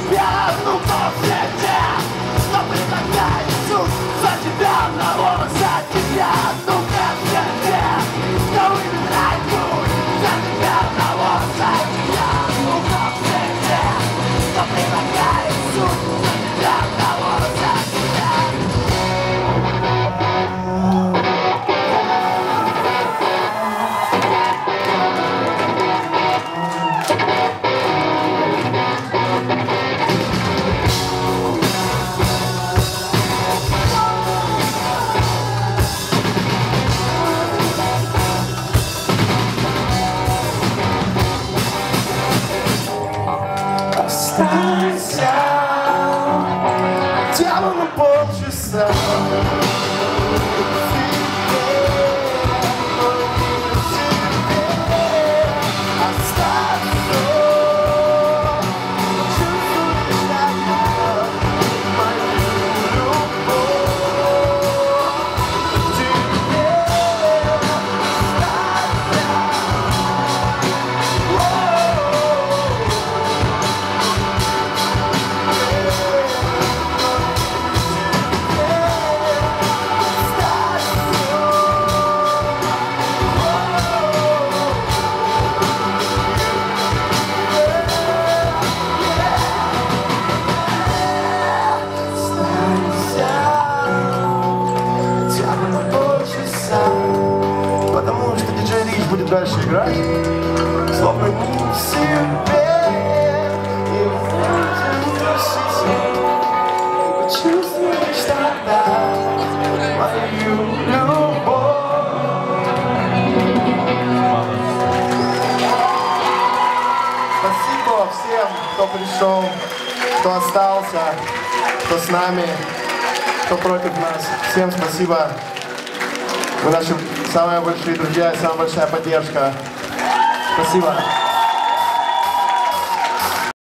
te sunshine Down on the boat дальше играть Словно не в себе И вытянувшись И почувствуешь тогда любовь Спасибо всем, кто пришел, кто остался, кто с нами, кто против нас. Всем спасибо. Вы наши самые большие друзья и самая большая поддержка. Спасибо.